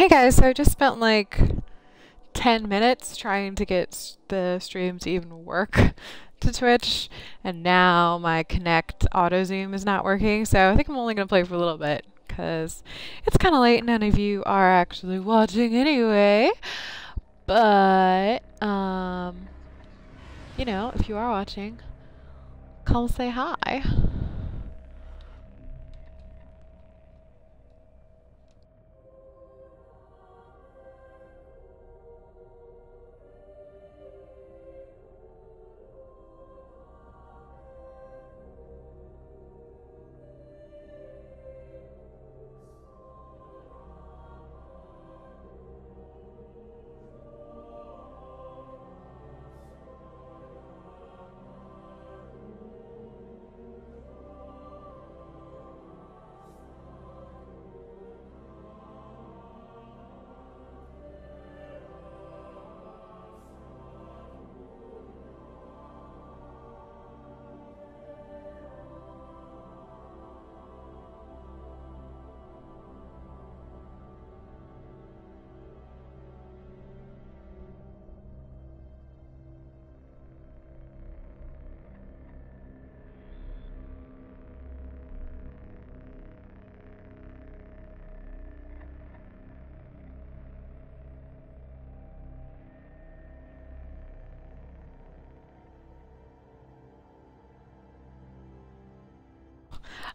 Hey guys, so I just spent like 10 minutes trying to get the stream to even work to Twitch, and now my Kinect auto zoom is not working, so I think I'm only going to play for a little bit because it's kind of late and none of you are actually watching anyway. But, um, you know, if you are watching, come say hi.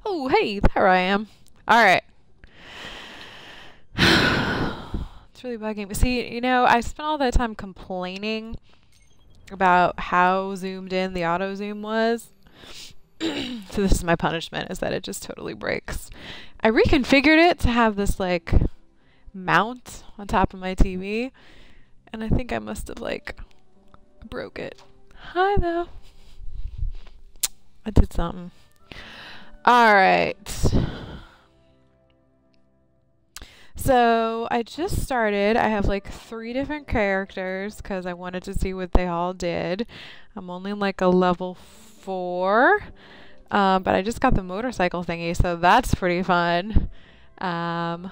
Oh, hey, there I am. All right. it's really bugging me. See, you know, I spent all that time complaining about how zoomed in the auto zoom was. so this is my punishment, is that it just totally breaks. I reconfigured it to have this, like, mount on top of my TV, and I think I must have, like, broke it. Hi, though. I did something. Alright. So I just started. I have like three different characters because I wanted to see what they all did. I'm only like a level four. Um, but I just got the motorcycle thingy, so that's pretty fun. Um,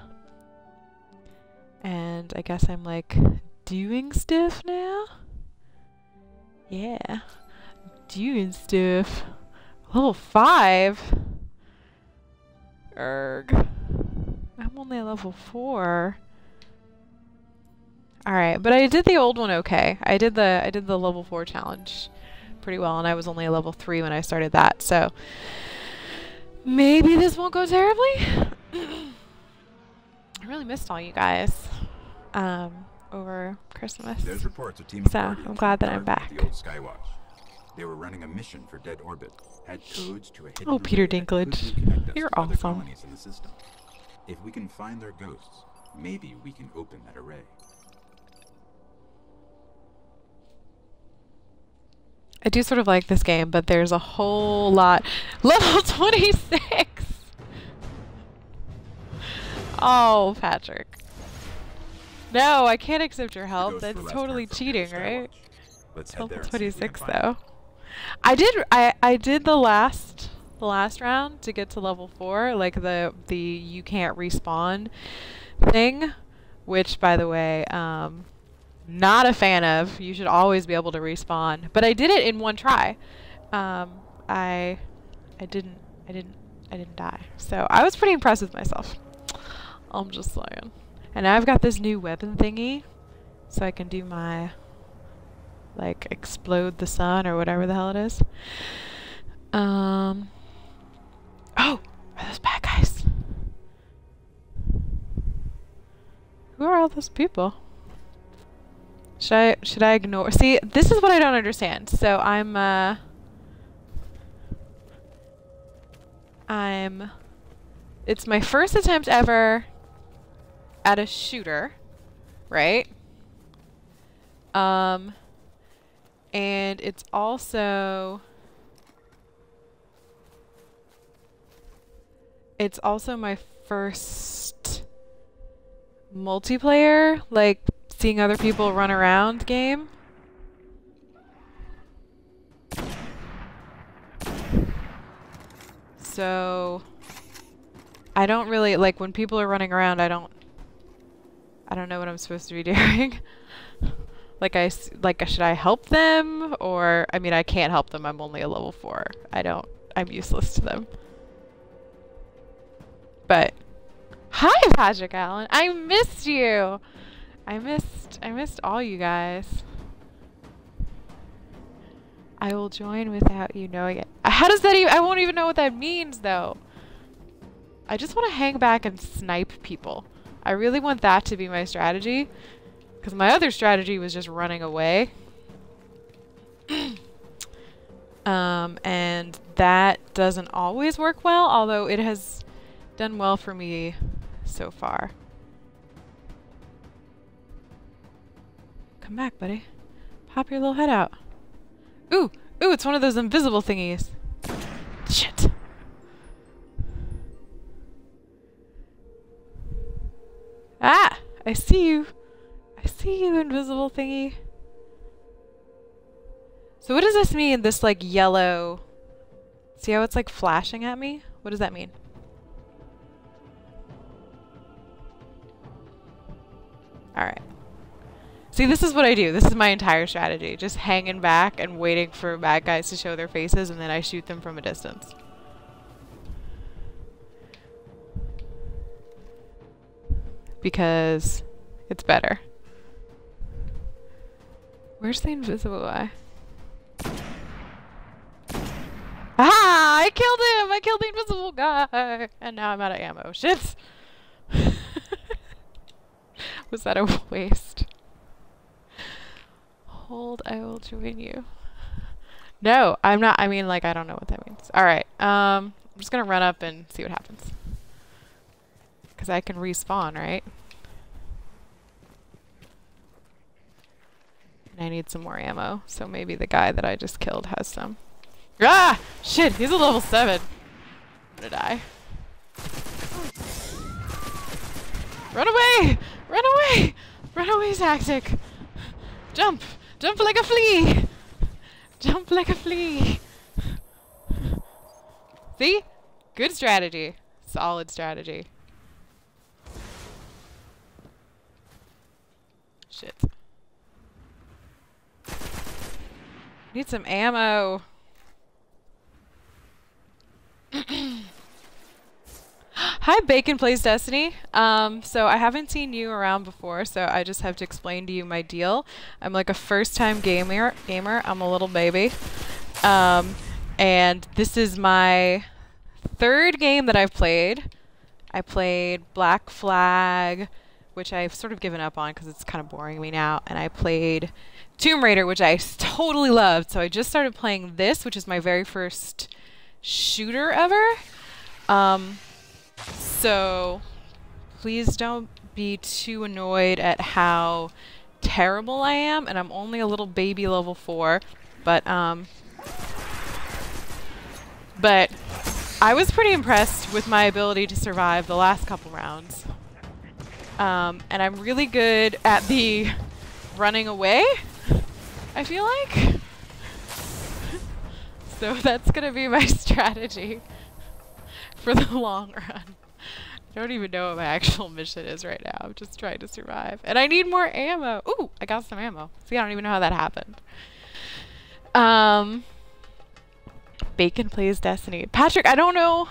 and I guess I'm like doing stuff now. Yeah, doing stuff. Level five. Erg. I'm only a level 4. Alright, but I did the old one okay. I did the I did the level 4 challenge pretty well, and I was only a level 3 when I started that, so maybe this won't go terribly. I really missed all you guys um, over Christmas. There's reports of team so I'm glad that I'm back. The old Skywatch. They were running a mission for Dead Orbit. Had codes to a hidden Oh, Peter Dinklage. You're awesome. in the system. If we can find their ghosts, maybe we can open that array. I do sort of like this game, but there's a whole lot. Level 26! Oh, Patrick. No, I can't accept your help. That's totally cheating, right? Let's head Level there and see if we can 26 find them. though. I did I I did the last the last round to get to level 4, like the the you can't respawn thing, which by the way, um not a fan of. You should always be able to respawn. But I did it in one try. Um I I didn't I didn't I didn't die. So I was pretty impressed with myself. I'm just saying. And I've got this new weapon thingy so I can do my like explode the sun or whatever the hell it is. Um. Oh, are those bad guys? Who are all those people? Should I should I ignore? See, this is what I don't understand. So I'm uh. I'm. It's my first attempt ever at a shooter, right? Um and it's also it's also my first multiplayer like seeing other people run around game so I don't really like when people are running around I don't I don't know what I'm supposed to be doing. Like I like should I help them or I mean I can't help them. I'm only a level 4. I don't I'm useless to them. But hi Patrick Allen. I missed you. I missed I missed all you guys. I will join without you knowing it. Uh, how does that even I won't even know what that means though. I just want to hang back and snipe people. I really want that to be my strategy. Because my other strategy was just running away. um, and that doesn't always work well, although it has done well for me so far. Come back, buddy. Pop your little head out. Ooh! Ooh, it's one of those invisible thingies. Shit. Ah! I see you. See you, invisible thingy. So what does this mean, this like yellow... See how it's like flashing at me? What does that mean? Alright. See, this is what I do. This is my entire strategy. Just hanging back and waiting for bad guys to show their faces and then I shoot them from a distance. because it's better. Where's the invisible guy? Ah! I killed him! I killed the invisible guy! And now I'm out of ammo. Shit! Was that a waste? Hold, I will join you. No, I'm not. I mean, like, I don't know what that means. Alright, um, I'm just gonna run up and see what happens. Because I can respawn, right? And I need some more ammo, so maybe the guy that I just killed has some. Ah! Shit, he's a level 7. I'm gonna die. Run away! Run away! Run away tactic! Jump! Jump like a flea! Jump like a flea! See? Good strategy. Solid strategy. Shit. Need some ammo. Hi, Bacon Plays Destiny. Um, so I haven't seen you around before, so I just have to explain to you my deal. I'm like a first-time gamer. Gamer. I'm a little baby, um, and this is my third game that I've played. I played Black Flag, which I've sort of given up on because it's kind of boring me now. And I played Tomb Raider, which I totally loved. So I just started playing this, which is my very first shooter ever. Um, so please don't be too annoyed at how terrible I am. And I'm only a little baby level 4. But, um, but I was pretty impressed with my ability to survive the last couple rounds. Um, and I'm really good at the running away, I feel like. so that's to be my strategy for the long run. I don't even know what my actual mission is right now. I'm just trying to survive. And I need more ammo. Ooh, I got some ammo. See, I don't even know how that happened. Um, Bacon plays Destiny. Patrick, I don't know.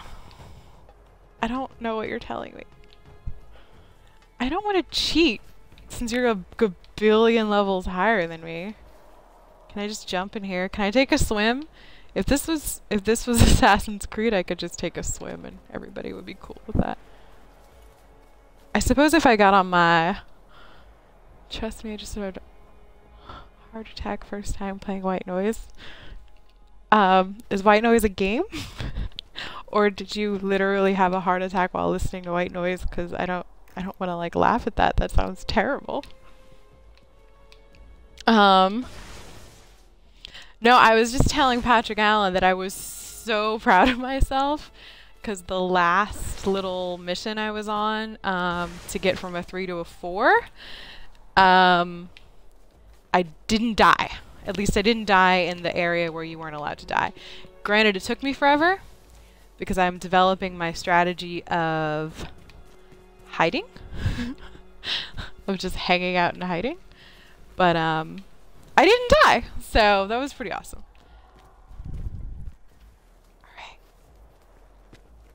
I don't know what you're telling me. I don't want to cheat since you're a, a billion levels higher than me. Can I just jump in here? Can I take a swim? If this was if this was Assassin's Creed, I could just take a swim and everybody would be cool with that. I suppose if I got on my trust me, I just had a heart attack first time playing White Noise. Um, is White Noise a game? or did you literally have a heart attack while listening to White Noise? Because I don't I don't want to like laugh at that. That sounds terrible. Um, no, I was just telling Patrick Allen that I was so proud of myself because the last little mission I was on um, to get from a three to a four, um, I didn't die. At least I didn't die in the area where you weren't allowed to die. Granted, it took me forever because I'm developing my strategy of hiding. of just hanging out and hiding. But um, I didn't die, so that was pretty awesome. Alright.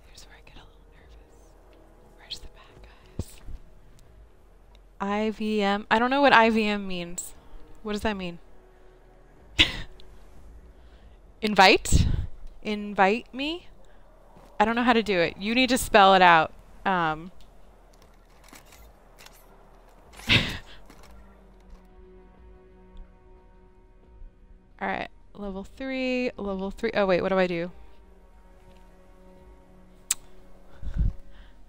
Here's where I get a little nervous. Where's the bad guys? IVM. I don't know what IVM means. What does that mean? Invite? Invite me? I don't know how to do it. You need to spell it out. Um, Alright, level 3, level 3. Oh wait, what do I do?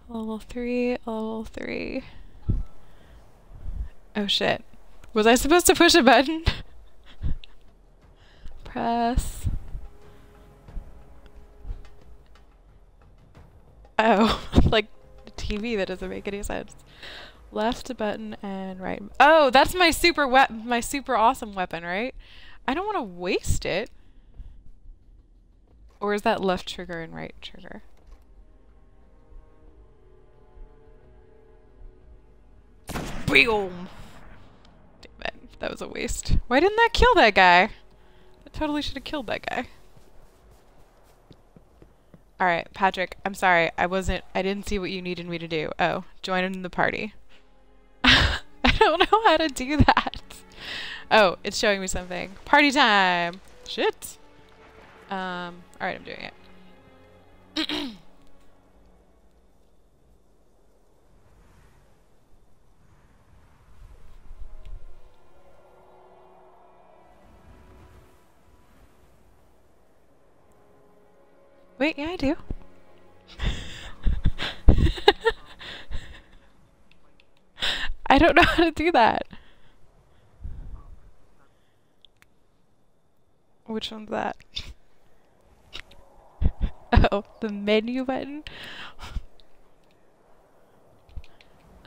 Level 3, level 3. Oh shit. Was I supposed to push a button? Press. Oh, like the TV that doesn't make any sense. Left button and right. Oh, that's my super wep my super awesome weapon, right? I don't want to waste it. Or is that left trigger and right trigger? Boom! Damn it, that was a waste. Why didn't that kill that guy? I totally should have killed that guy. Alright, Patrick, I'm sorry. I wasn't, I didn't see what you needed me to do. Oh, join in the party. I don't know how to do that. Oh, it's showing me something. Party time! Shit! Um, alright, I'm doing it. Wait, yeah, I do. I don't know how to do that. Which one's that? oh, the menu button?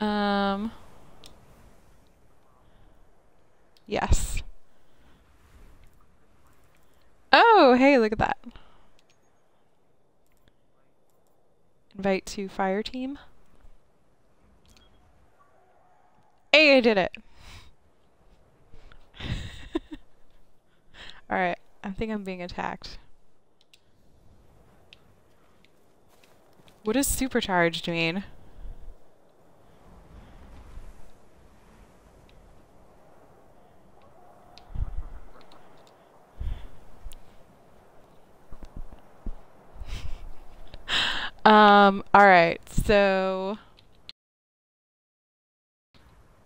um. Yes. Oh, hey, look at that. Invite to fire team. Hey, I did it. Alright, I think I'm being attacked. What does supercharged mean? Um, alright, so...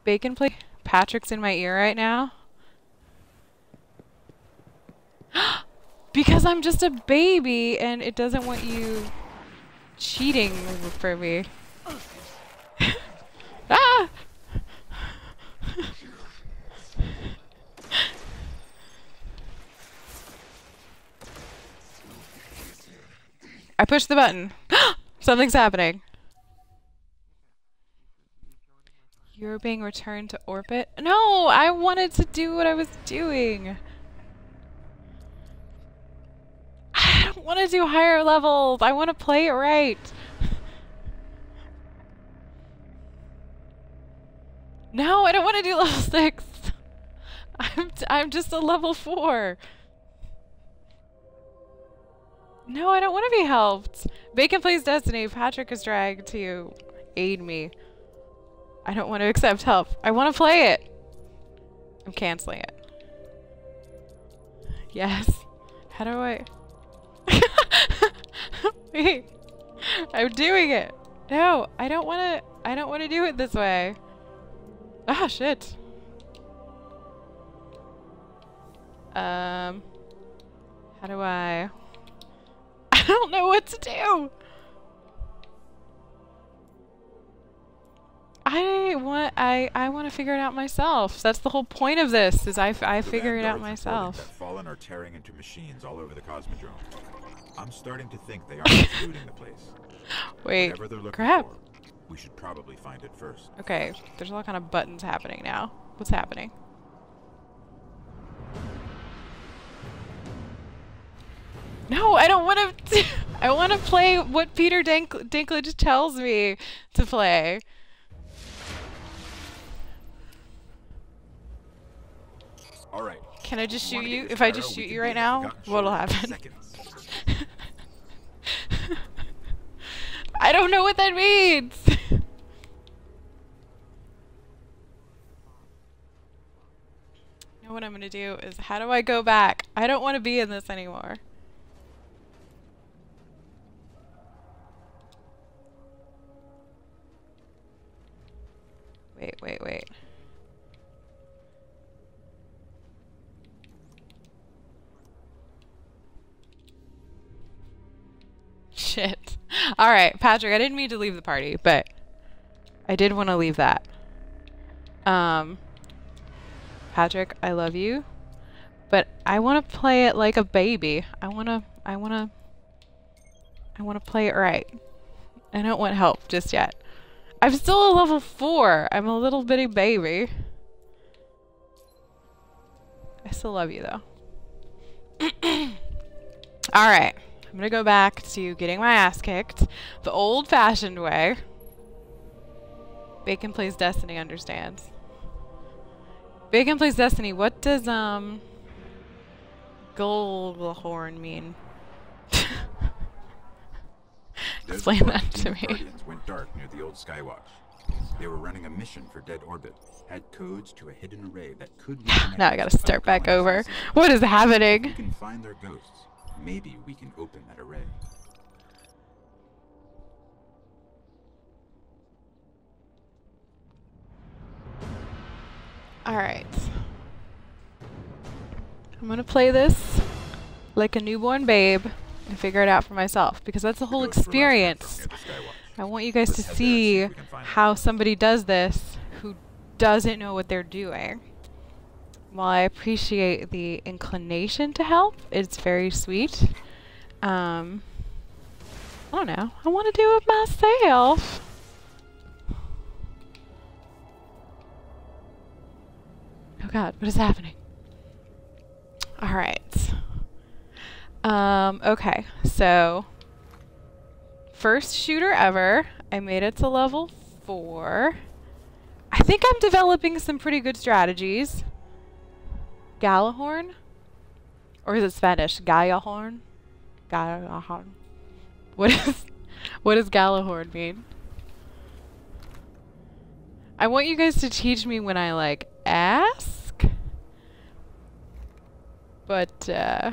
Bacon plate. Patrick's in my ear right now. because I'm just a baby and it doesn't want you cheating for me. ah! I pushed the button. Something's happening. You're being returned to orbit? No, I wanted to do what I was doing. I don't want to do higher levels. I want to play it right. No, I don't want to do level 6. I'm, I'm just a level 4. No, I don't want to be helped. Bacon plays Destiny. Patrick is dragged to aid me. I don't want to accept help. I want to play it. I'm canceling it. Yes. How do I... Wait. I'm doing it. No, I don't want to... I don't want to do it this way. Ah, shit. Um... How do I... I don't know what to do. I want I I want to figure it out myself. That's the whole point of this. Is I, I figure it out myself. Fallen are tearing into machines all over the Cosmodrome. I'm starting to think they are looting the place. Wait, crap. For, we should probably find it first. Okay, there's all kind of buttons happening now. What's happening? No, I don't want to. I want to play what Peter Dink Dinklage tells me to play. All right. Can I just shoot you? If I just shoot you right now, what'll happen? Seconds. I don't know what that means. know what I'm gonna do is how do I go back? I don't want to be in this anymore. Wait, wait, wait. Shit. Alright, Patrick, I didn't mean to leave the party, but I did want to leave that. Um, Patrick, I love you, but I want to play it like a baby. I want to, I want to, I want to play it right. I don't want help just yet. I'm still a level 4. I'm a little bitty baby. I still love you though. Alright. I'm gonna go back to getting my ass kicked the old fashioned way. Bacon plays Destiny understands. Bacon plays Destiny, what does um Goldhorn mean? Explain that to me. Went dark near the old Skywatch. They were running a mission for Dead Orbit. Had codes to a hidden array that could now I gotta start back over. What is happening? can find their ghosts, maybe we can open that array. Alright. I'm gonna play this like a newborn babe and figure it out for myself because that's the whole ghosts were last experience. backed up near the Skywatch. I want you guys to Let's head there and see see if we can find how somebody does this who doesn't know what they're doing. While I appreciate the inclination to help, it's very sweet. Um, I don't know. I want to do it myself. Oh God, what is happening? All right. Um, okay, so first shooter ever. I made it to level four. I think I'm developing some pretty good strategies. Galahorn? Or is it Spanish? Gaiahorn? Gaiahorn. What is what does Galahorn mean? I want you guys to teach me when I like ask. But uh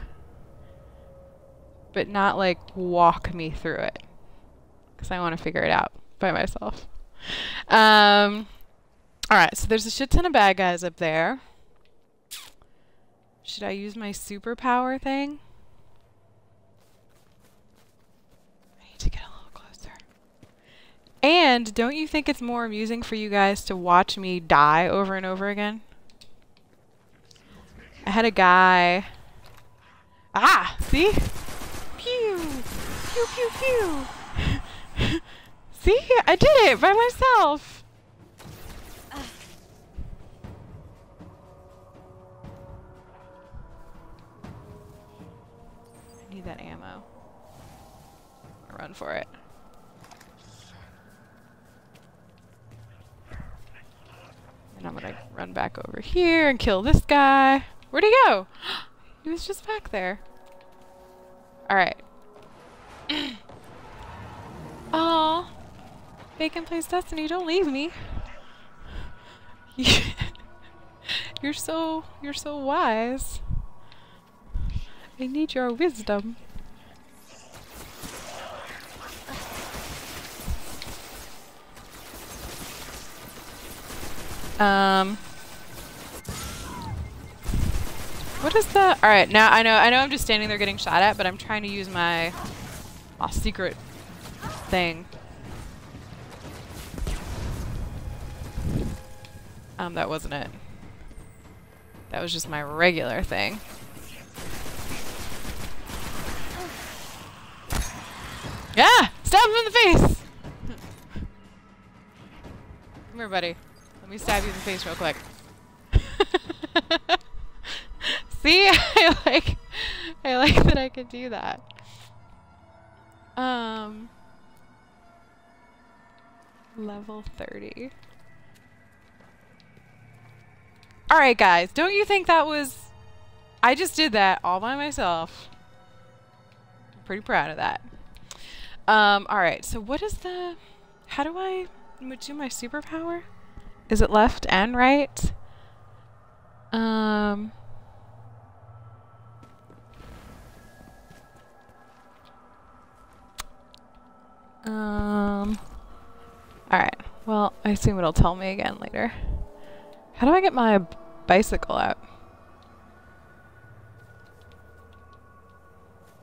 but not like walk me through it because I want to figure it out by myself. Um, all right, so there's a shit ton of bad guys up there. Should I use my superpower thing? I need to get a little closer. And don't you think it's more amusing for you guys to watch me die over and over again? I had a guy. Ah, see? Pew! Pew, pew, pew! See? I did it by myself! Need that ammo. Run for it. And I'm gonna run back over here and kill this guy. Where'd he go? he was just back there. Alright. Aw. Bacon plays Destiny, don't leave me. you're so you're so wise. I need your wisdom. Um What is that? All right, now I know I know I'm just standing there getting shot at, but I'm trying to use my my secret thing. Um, that wasn't it. That was just my regular thing. Yeah! Stab him in the face! Come here, buddy. Let me stab you in the face real quick. See? I like I like that I can do that. Um level 30. All right, guys. Don't you think that was I just did that all by myself. I'm pretty proud of that. Um, alright, so what is the... How do I do my superpower? Is it left and right? Um... Um... Alright, well, I assume it'll tell me again later. How do I get my bicycle out?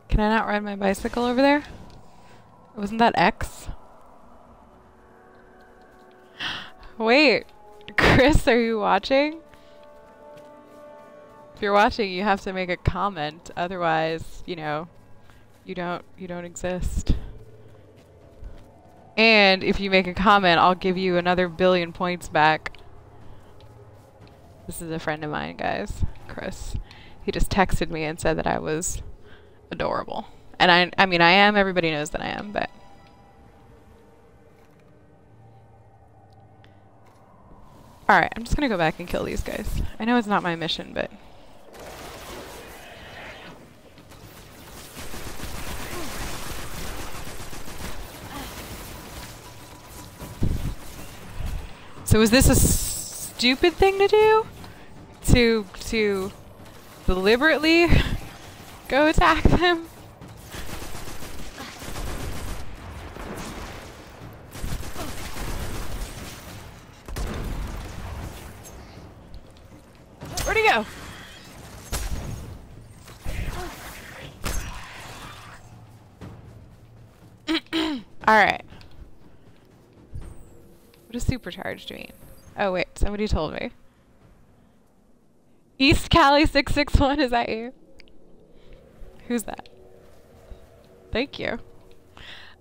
Can I not ride my bicycle over there? Wasn't that X? Wait, Chris, are you watching? If you're watching, you have to make a comment. Otherwise, you know, you don't you don't exist. And if you make a comment, I'll give you another billion points back. This is a friend of mine, guys. Chris. He just texted me and said that I was adorable. And I I mean I am, everybody knows that I am, but Alright, I'm just gonna go back and kill these guys. I know it's not my mission, but So is this a stupid thing to do? To to deliberately go attack them? He go? Alright. What does supercharged mean? Oh wait, somebody told me. East Cali 661, is that you? Who's that? Thank you.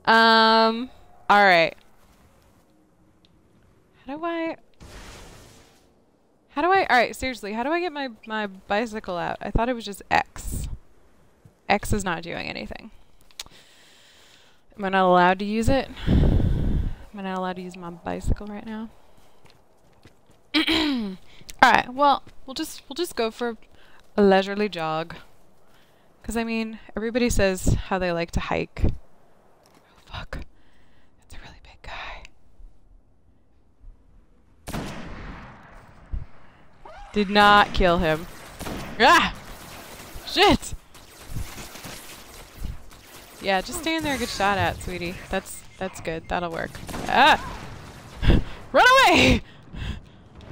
Um, alright. How do I... How do I... Alright, seriously, how do I get my, my bicycle out? I thought it was just X. X is not doing anything. Am I not allowed to use it? Am I not allowed to use my bicycle right now? Alright, well, we'll just we'll just go for a leisurely jog. Cause I mean, everybody says how they like to hike. Oh fuck. That's a really big guy. Did not kill him. Ah! Shit! Yeah, just stay in there get shot at, sweetie. That's that's good. That'll work. Ah! Run away!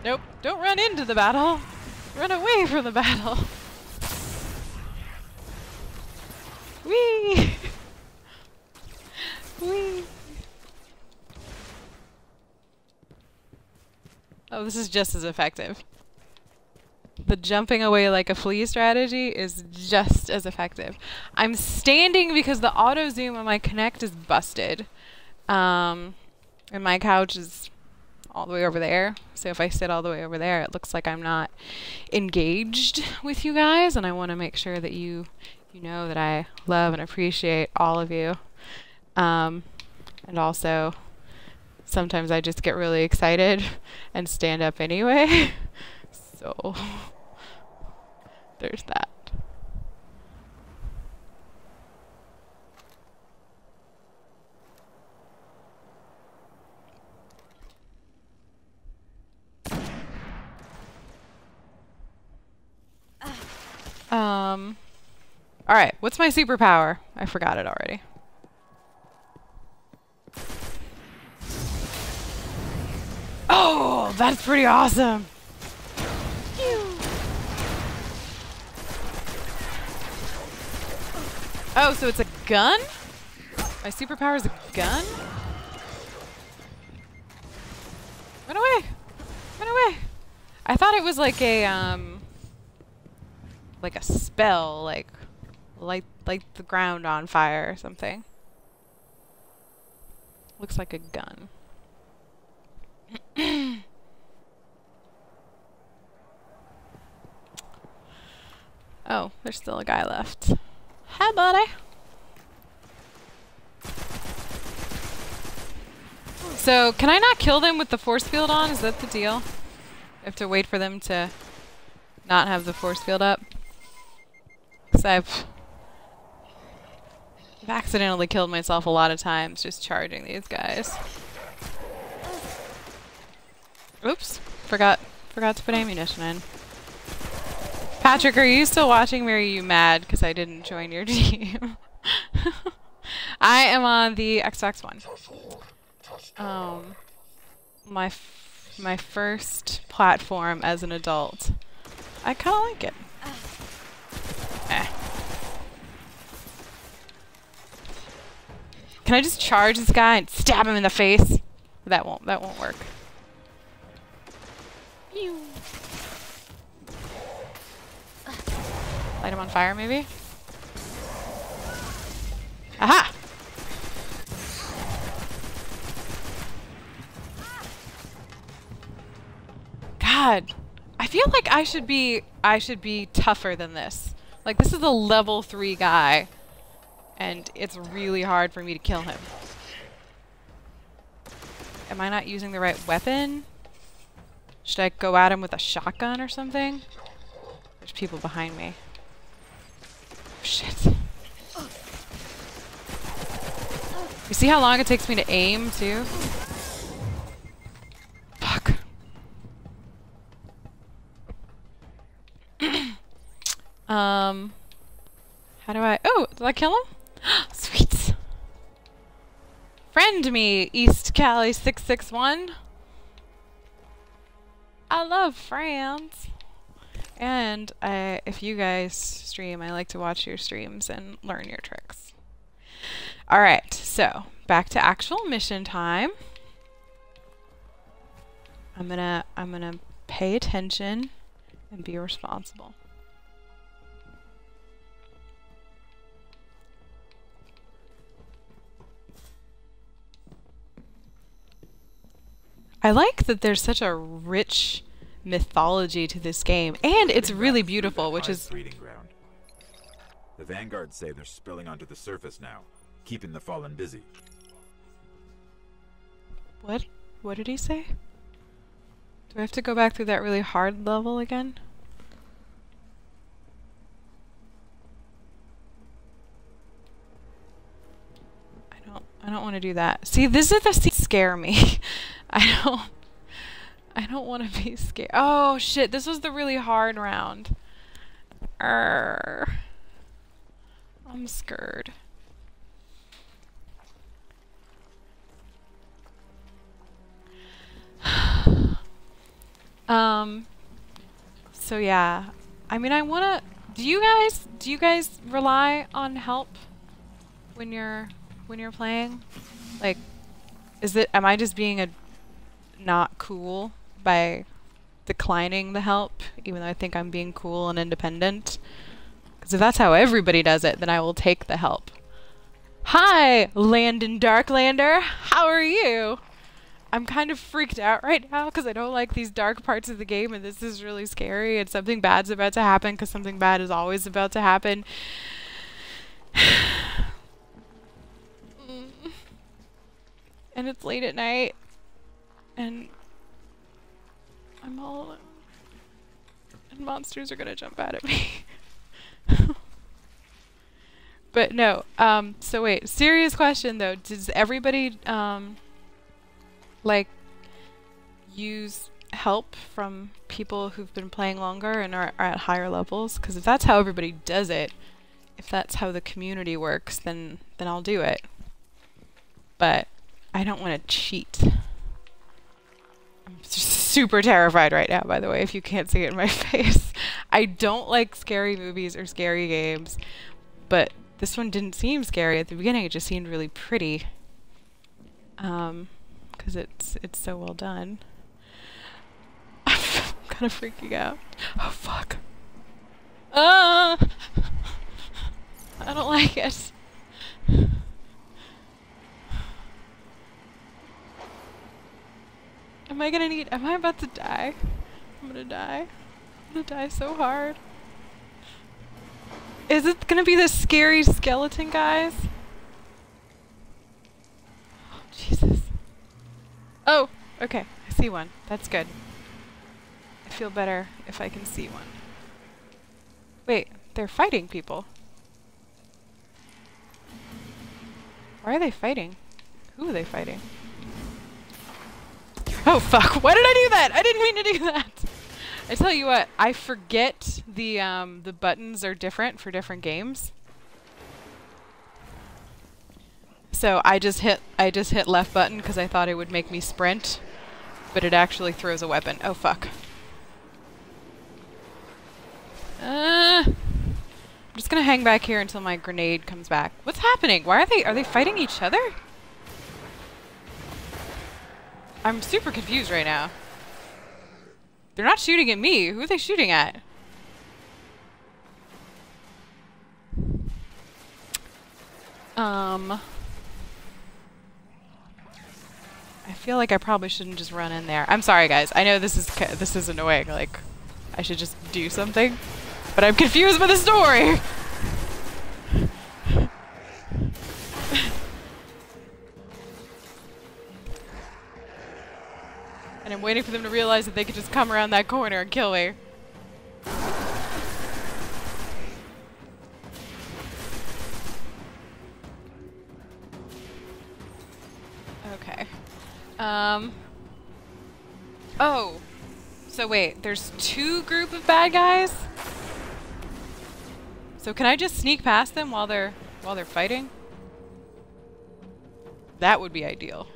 Nope, don't run into the battle. Run away from the battle. Whee! Whee! Oh, this is just as effective. The jumping away like a flea strategy is just as effective. I'm standing because the auto zoom on my Kinect is busted. Um, and my couch is all the way over there. So if I sit all the way over there, it looks like I'm not engaged with you guys, and I want to make sure that you you know that I love and appreciate all of you. Um, and also, sometimes I just get really excited and stand up anyway. so there's that. Um, alright, what's my superpower? I forgot it already. Oh, that's pretty awesome. Oh, so it's a gun? My superpower is a gun? Run away! Run away! I thought it was like a, um like a spell, like light light the ground on fire or something. Looks like a gun. oh, there's still a guy left. Hi, buddy. So, can I not kill them with the force field on? Is that the deal? I have to wait for them to not have the force field up? Because I've, I've accidentally killed myself a lot of times just charging these guys. Oops. Forgot forgot to put ammunition in. Patrick, are you still watching me are you mad because I didn't join your team? I am on the Xbox One. Um, my my first platform as an adult. I kind of like it. Eh. Can I just charge this guy and stab him in the face? That won't that won't work. Light him on fire, maybe? Aha! God, I feel like I should be I should be tougher than this. Like this is a level 3 guy and it's really hard for me to kill him. Am I not using the right weapon? Should I go at him with a shotgun or something? There's people behind me. Shit. You see how long it takes me to aim, too? Fuck. um... How do I... Oh, did I kill him? Sweet. Friend me, East Cali 661. I love friends. And I, if you guys stream, I like to watch your streams and learn your tricks. All right, so back to actual mission time. I'm gonna I'm gonna pay attention and be responsible. I like that there's such a rich mythology to this game, and it's really beautiful, which is. ground. The Vanguard say they're spilling onto the surface now, keeping the Fallen busy. What? What did he say? Do I have to go back through that really hard level again? I don't. I don't want to do that. See, this is the scare me. I don't. I don't want to be scared. Oh shit! This was the really hard round. Err. I'm scared. um. So yeah, I mean, I wanna. Do you guys? Do you guys rely on help when you're when you're playing? Like, is it? Am I just being a not cool by declining the help, even though I think I'm being cool and independent. Because if that's how everybody does it, then I will take the help. Hi, Landon Darklander. How are you? I'm kind of freaked out right now because I don't like these dark parts of the game and this is really scary and something bad's about to happen because something bad is always about to happen. Mm. and it's late at night and I'm all. And monsters are gonna jump out at me. but no, um, so wait, serious question though. Does everybody, um, like, use help from people who've been playing longer and are, are at higher levels? Because if that's how everybody does it, if that's how the community works, then, then I'll do it. But I don't want to cheat. I'm super terrified right now, by the way, if you can't see it in my face. I don't like scary movies or scary games, but this one didn't seem scary at the beginning. It just seemed really pretty. Um, because it's it's so well done. I'm kind of freaking out. Oh fuck. Ah! I don't like it. Am I gonna need- am I about to die? I'm gonna die. I'm gonna die so hard. Is it gonna be the scary skeleton guys? Oh, Jesus. Oh, okay. I see one. That's good. I feel better if I can see one. Wait, they're fighting people. Why are they fighting? Who are they fighting? Oh fuck, why did I do that? I didn't mean to do that. I tell you what, I forget the um, the buttons are different for different games. So I just hit I just hit left button because I thought it would make me sprint, but it actually throws a weapon. Oh fuck. Uh, I'm just gonna hang back here until my grenade comes back. What's happening? Why are they are they fighting each other? I'm super confused right now. They're not shooting at me. Who are they shooting at? Um... I feel like I probably shouldn't just run in there. I'm sorry, guys. I know this is this is annoying. Like, I should just do something, but I'm confused by the story. I'm waiting for them to realize that they could just come around that corner and kill me. Okay. Um. Oh. So wait, there's two group of bad guys? So can I just sneak past them while they're while they're fighting? That would be ideal.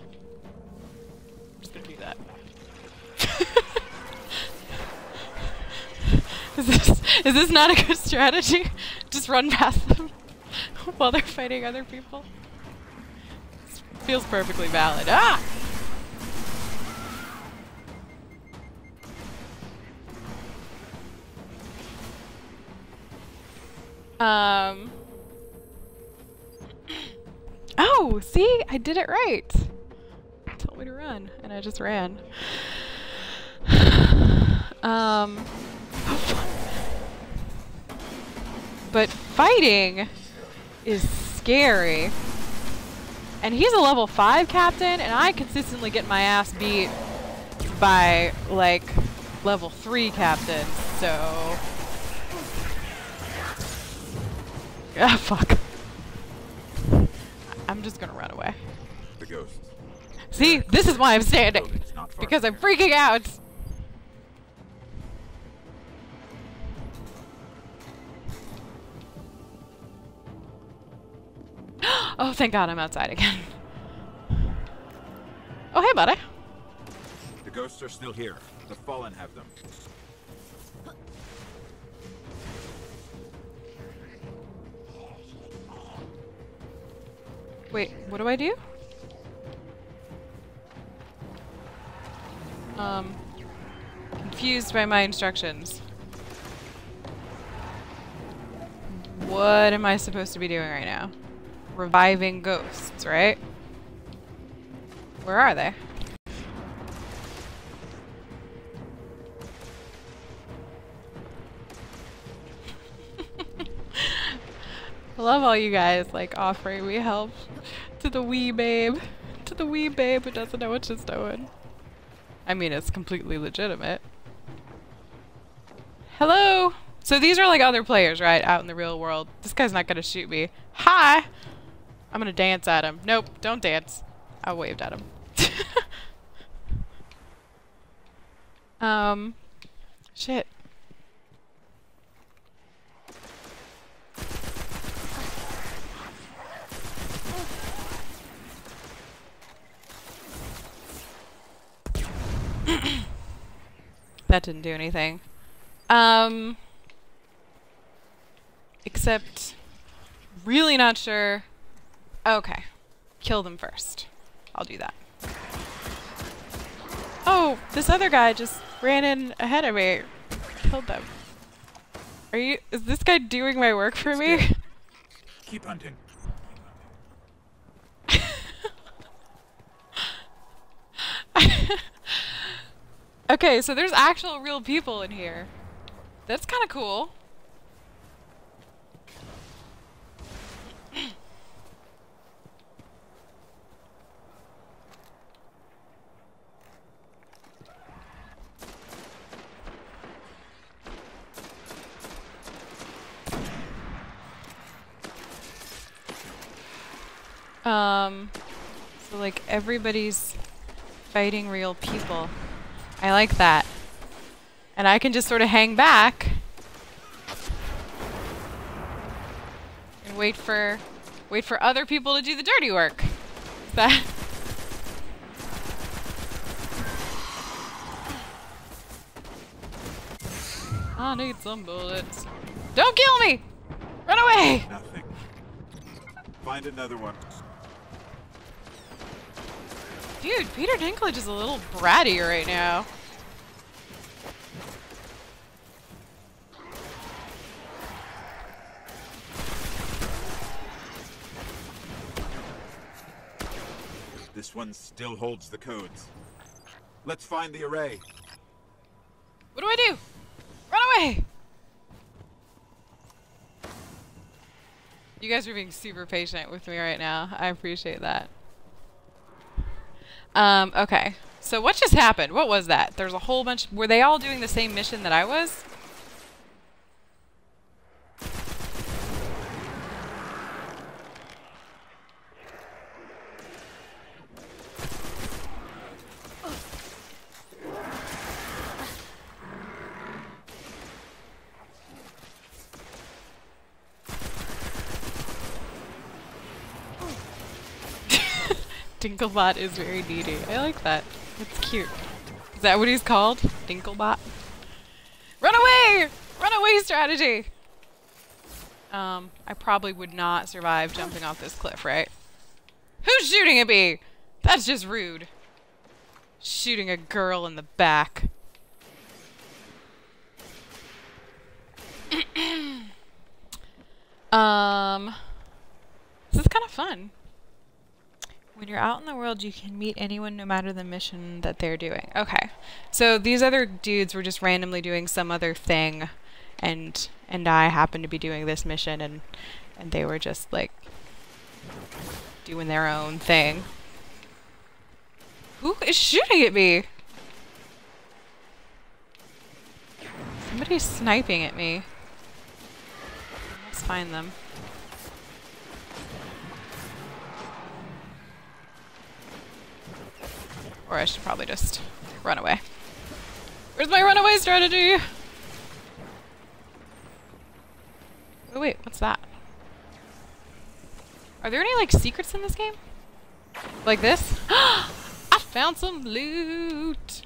is this not a good strategy? Just run past them while they're fighting other people? This feels perfectly valid. Ah! Um. Oh, see? I did it right. Told me to run, and I just ran. um. But fighting is scary. And he's a level 5 captain, and I consistently get my ass beat by, like, level 3 captains, so... Ah, fuck. I'm just gonna run away. The ghost. See? This is why I'm standing. Building's not far Because I'm freaking out. Oh, thank God I'm outside again. Oh, hey, buddy. The ghosts are still here. The fallen have them. Wait, what do I do? Um, confused by my instructions. What am I supposed to be doing right now? Reviving ghosts, right? Where are they? I love all you guys like offering me help to the wee babe. To the wee babe who doesn't know what she's doing. I mean, it's completely legitimate. Hello! So these are like other players, right? Out in the real world. This guy's not gonna shoot me. Hi! I'm gonna dance at him. Nope, don't dance. I waved at him. um, shit. that didn't do anything. Um, except, really not sure. Okay, kill them first. I'll do that. Oh, this other guy just ran in ahead of me. Killed them. Are you? Is this guy doing my work for me? Keep hunting. okay, so there's actual real people in here. That's kind of cool. Um, so like everybody's fighting real people. I like that. And I can just sort of hang back and wait for wait for other people to do the dirty work. Is that I need some bullets. Don't kill me! Run away! Nothing. Find another one. Dude, Peter Dinklage is a little bratty right now. This one still holds the codes. Let's find the array. What do I do? Run away! You guys are being super patient with me right now. I appreciate that. Um, okay. So what just happened? What was that? There's a whole bunch... Were they all doing the same mission that I was? Dinklebot is very needy. I like that. It's cute. Is that what he's called? Dinklebot? Run away! Run away strategy! Um, I probably would not survive jumping off this cliff, right? Who's shooting at me? That's just rude. Shooting a girl in the back. um, this is kind of fun. When you're out in the world, you can meet anyone no matter the mission that they're doing. Okay. So these other dudes were just randomly doing some other thing and and I happened to be doing this mission and and they were just like doing their own thing. Who is shooting at me? Somebody's sniping at me. Let's find them. Or I should probably just run away. Where's my runaway strategy? Oh wait, what's that? Are there any like secrets in this game? Like this? I found some loot!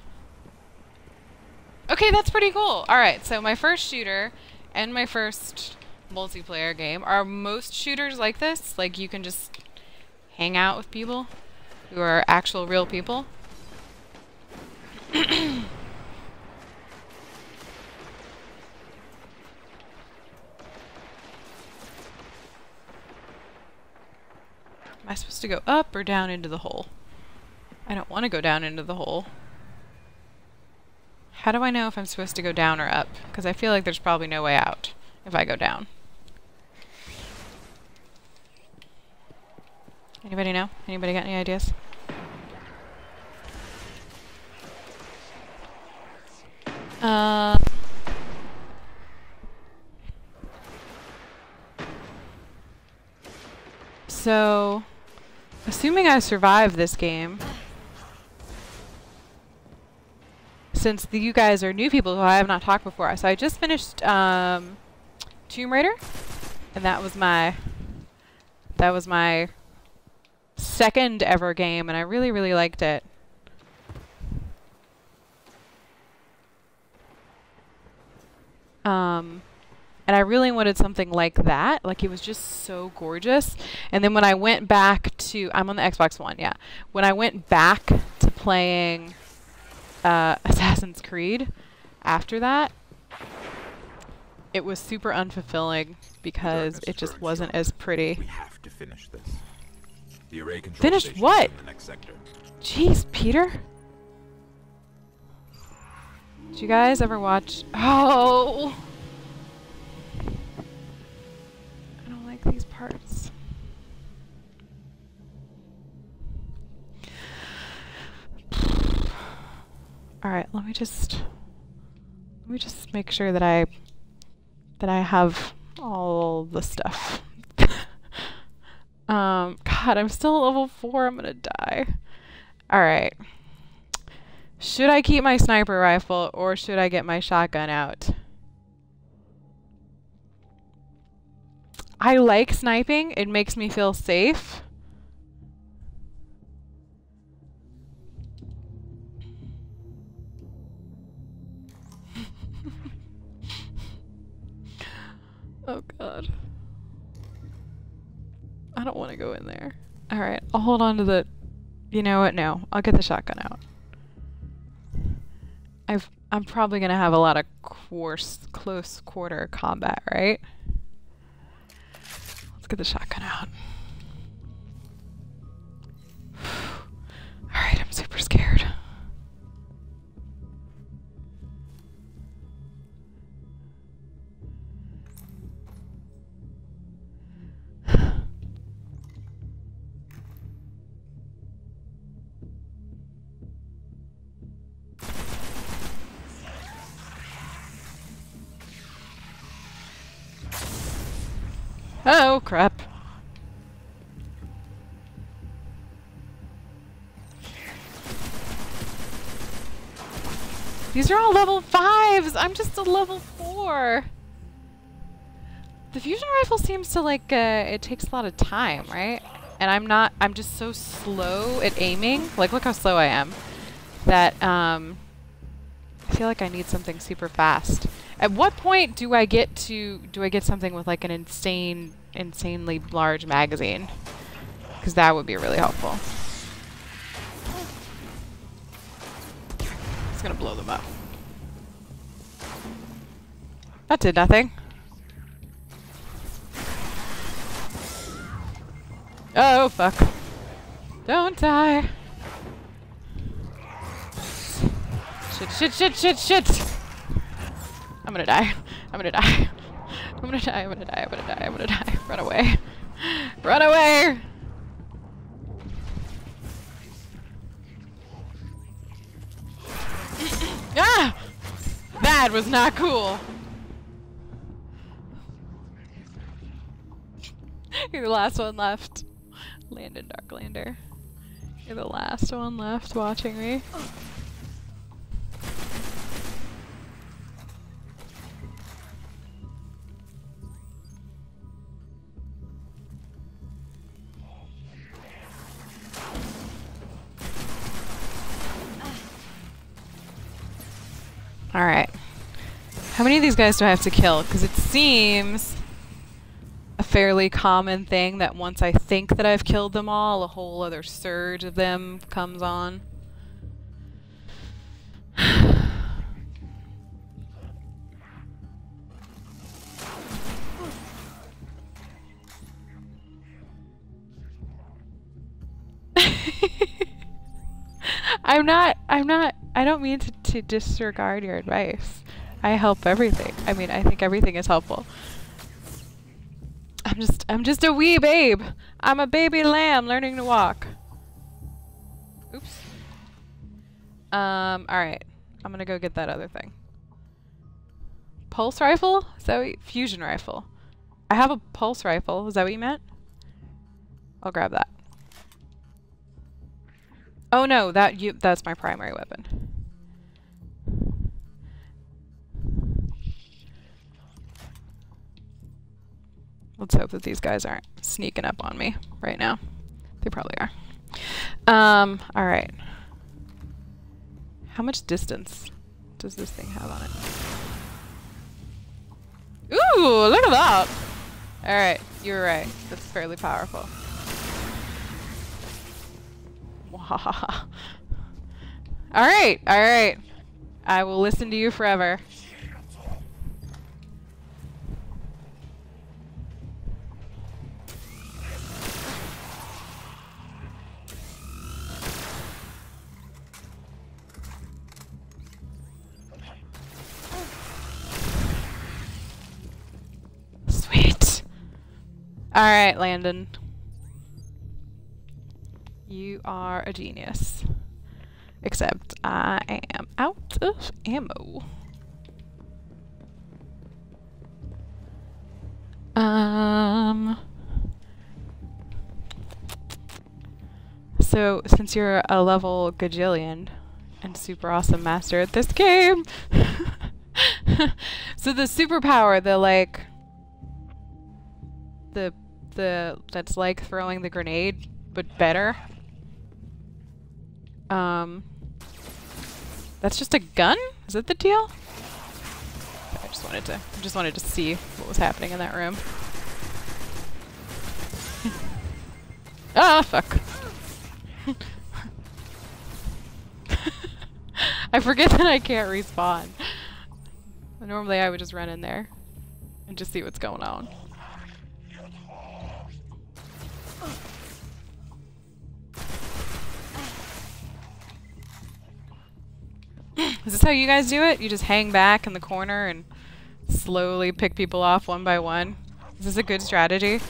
Okay, that's pretty cool. Alright, so my first shooter and my first multiplayer game. Are most shooters like this? Like you can just hang out with people who are actual real people? Am I supposed to go up or down into the hole? I don't want to go down into the hole. How do I know if I'm supposed to go down or up? Because I feel like there's probably no way out if I go down. Anybody know? Anybody got any ideas? Uh, so, assuming I survive this game, since the, you guys are new people who I have not talked before, so I just finished um, Tomb Raider, and that was my that was my second ever game, and I really really liked it. Um, and I really wanted something like that. Like it was just so gorgeous. And then when I went back to, I'm on the Xbox One, yeah. When I went back to playing uh, Assassin's Creed after that, it was super unfulfilling because it just wasn't as pretty. We have to finish this. The array control finish what? in the next sector. Jeez, Peter. Did you guys ever watch? Oh. I don't like these parts. All right, let me just let me just make sure that I that I have all the stuff. Um, God, I'm still level four. I'm gonna die. All right. Should I keep my sniper rifle or should I get my shotgun out? I like sniping. It makes me feel safe. oh god. I don't want to go in there. Alright, I'll hold on to the... You know what? No, I'll get the shotgun out. I've, I'm probably going to have a lot of course, close quarter combat, right? Let's get the shotgun out. Alright, I'm super scared. Oh, crap. These are all level 5s! I'm just a level 4! The fusion rifle seems to like, uh, it takes a lot of time, right? And I'm not, I'm just so slow at aiming. Like, look how slow I am. That, um, I feel like I need something super fast. At what point do I get to do I get something with like an insane, insanely large magazine? Because that would be really helpful. It's gonna blow them up. That did nothing. Oh fuck! Don't die. Shit! Shit! Shit! Shit! Shit! I'm gonna die. I'm gonna die. I'm gonna die. I'm gonna die. I'm gonna die. I'm gonna die. Run away. Run away! ah! That was not cool. You're the last one left. Landon Darklander. You're the last one left watching me. Alright. How many of these guys do I have to kill? Because it seems a fairly common thing that once I think that I've killed them all, a whole other surge of them comes on. I'm not, I'm not, I don't mean to, to disregard your advice. I help everything. I mean, I think everything is helpful. I'm just, I'm just a wee babe. I'm a baby lamb learning to walk. Oops. Um, alright. I'm gonna go get that other thing. Pulse rifle? Is that what fusion rifle. I have a pulse rifle. Is that what you meant? I'll grab that. Oh no, that you that's my primary weapon. Let's hope that these guys aren't sneaking up on me right now. They probably are. Um, alright. How much distance does this thing have on it? Ooh, look at that! Alright, you were right. That's fairly powerful. alright, alright. I will listen to you forever. Alright, Landon. You are a genius. Except I am out of ammo. Um. So, since you're a level gajillion and super awesome master at this game, so the superpower, the like, the the that's like throwing the grenade, but better. Um, that's just a gun. Is that the deal? I just wanted to, I just wanted to see what was happening in that room. ah, fuck. I forget that I can't respawn. Normally I would just run in there and just see what's going on. Is this how you guys do it? You just hang back in the corner and slowly pick people off one by one? Is this a good strategy?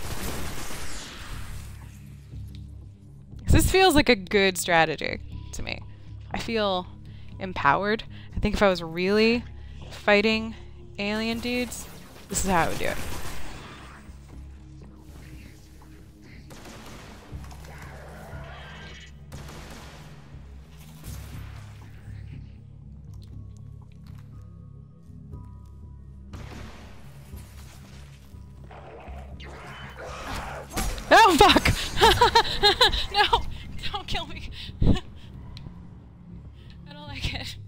This feels like a good strategy to me. I feel empowered. I think if I was really fighting alien dudes, this is how I would do it. Oh fuck! no! Don't kill me! I don't like it.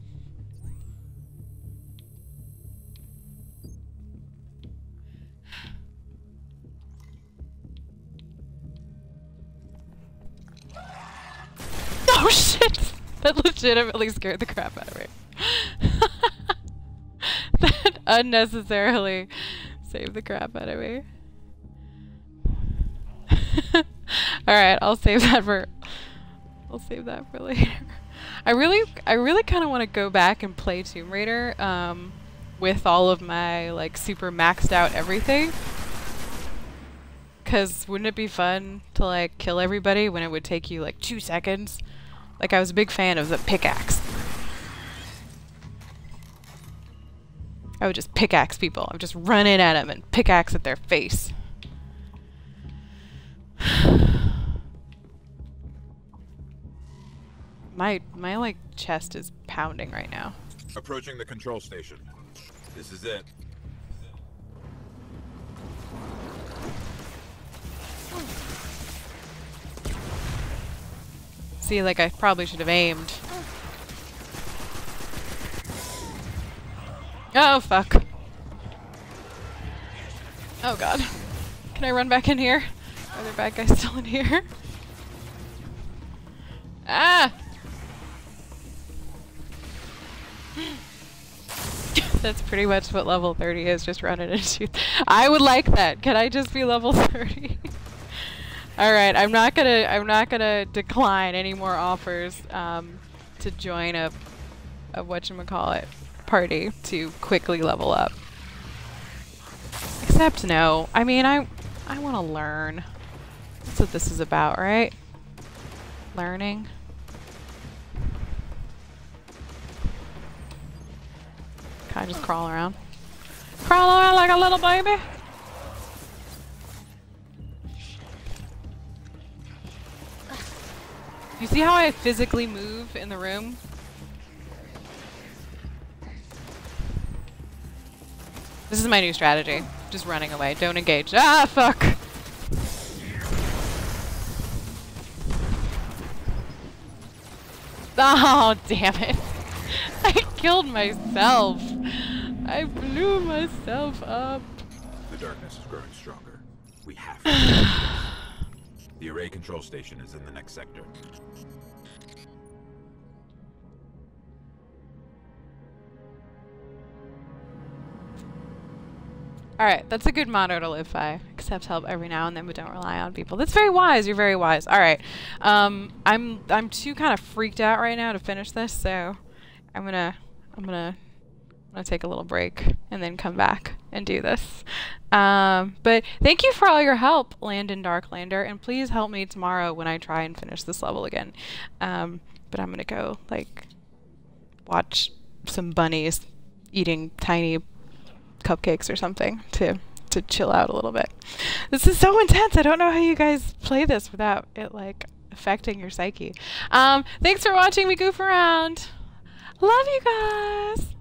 Oh shit! That legitimately scared the crap out of me. that unnecessarily saved the crap out of me. Alright, I'll save that for I'll save that for later. I really I really kinda wanna go back and play Tomb Raider, um, with all of my like super maxed out everything. Cause wouldn't it be fun to like kill everybody when it would take you like two seconds? Like I was a big fan of the pickaxe. I would just pickaxe people. I would just run in at them and pickaxe at their face. My my like chest is pounding right now. Approaching the control station. This is it. See, like I probably should have aimed. Oh fuck. Oh god. Can I run back in here? Are there bad guys still in here? Ah! That's pretty much what level 30 is, just running into. I would like that. Can I just be level 30? Alright, I'm not gonna I'm not gonna decline any more offers um, to join a a whatchamacallit party to quickly level up. Except no. I mean I I wanna learn. That's what this is about, right? Learning. Can I just crawl around? Crawl around like a little baby? You see how I physically move in the room? This is my new strategy. Just running away. Don't engage. Ah, fuck! Oh, damn it. I killed myself. I blew myself up. The darkness is growing stronger. We have to. the array control station is in the next sector. Alright, that's a good motto to live by. Accept help every now and then, but don't rely on people. That's very wise. You're very wise. Alright. Um, I'm I'm too kind of freaked out right now to finish this, so I'm gonna I'm gonna I'm gonna take a little break and then come back and do this. Um, but thank you for all your help, Landon Darklander, and please help me tomorrow when I try and finish this level again. Um, but I'm gonna go like watch some bunnies eating tiny cupcakes or something to to chill out a little bit. This is so intense. I don't know how you guys play this without it like affecting your psyche. Um, thanks for watching me goof around. Love you guys.